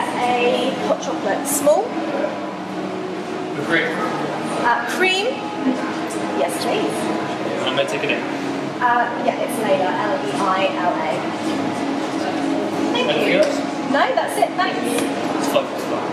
get a hot chocolate small. With grapefruit. Uh, cream. Yes, please. I'm going to take it. name. Uh, yeah, it's Layla, L-E-I-L-A. Thank Anything you. Else? No, that's it, thanks. It's fun.